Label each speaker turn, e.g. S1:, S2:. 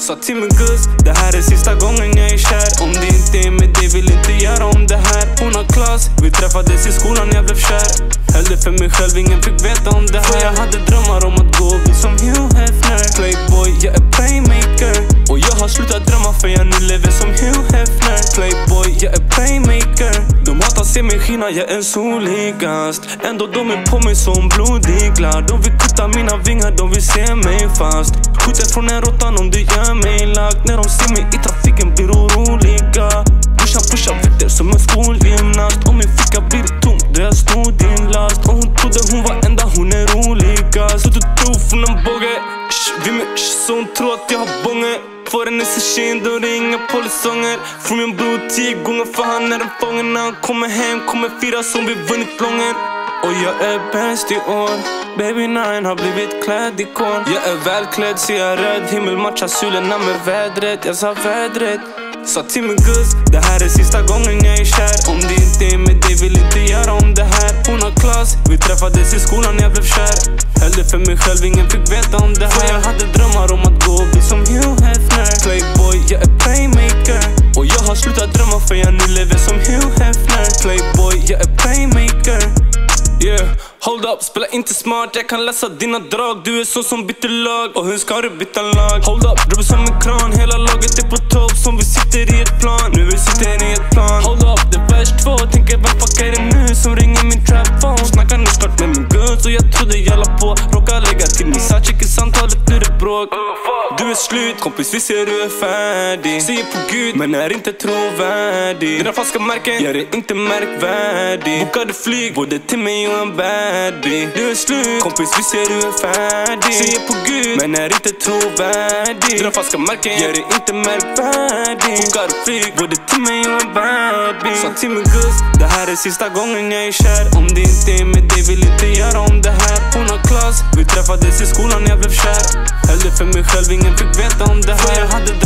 S1: Sa till min guzz, det här är sista gången jag är kär Om det inte är med dig vill inte göra om det här Hon har klass, vi träffades i skolan jag blev kär Höll det för mig själv, ingen fick veta om det här För jag hade drömmar om att gå bli som Hugh Hefner. Playboy, jag är e playmaker. Och jag har slutat drömma för jag nu lever som Hugh Hefner. Playboy, jag är e playmaker. Ser se mig skina, jag är soligast. Ändå de är på mig som blodiglar. De vill kutta mina vingar, de vill se mig fast. Skjuter från en råttan om du gör mig lack. När de ser mig i trafiken blir oroliga. Brorsan pushar vikter som en skolgymnast. Och min ficka blir tom där jag snor din last. Och hon trodde hon var enda, hon är roligast. Så du tror från en båge. Vi med så hon tror att jag har bånge. Får en i sin kind och ringa polisånger Från min bror tio gånger för han är en fånge När han kommer hem kommer fira som vi vunnit lången och jag är bäst i år. Baby nine har blivit klädd i korn. Jag är välklädd så jag är röd Himmel matchar sulorna med vädret. Jag sa vädret. Sa till min guzz, det här är sista gången jag är kär. Om det inte är med dig vill inte göra om det här. Hon har klass, vi träffades i skolan jag blev kär. Höll det för mig själv, ingen fick veta om det jag drömma för jag nu lever som Hugh Hefner. Playboy, jag är playmaker. Yeah, hold up, spela inte smart Jag kan läsa dina drag. Du är sån som byter lag Och hur ska du byta lag? Hold up, du som en kran Hela laget är på topp Som vi sitter i ett plan. Nu vi sitter i ett plan. Hold up, det är vers två Tänker vem fuck är det nu som ringer min trap phone? Snackar nu Du är slut. Kompis, vi ser du är färdig. Säger på gud, men är inte trovärdig. Dina falska märken gör det inte märkvärdig. Bokade flyg, både till mig och en baddie. Du är slut, kompis vi ser du är färdig. Säger på gud, men är inte trovärdig. Dina falska märken gör det inte märkvärdig. Bokade flyg, både till mig och en baddie. Sa till min guzz, det här är sista gången jag är kär. Om det inte är med dig vill inte göra om det här. Hon har klass, vi träffades i skolan jag blev kär för mig själv, ingen fick veta om det här. Jag hade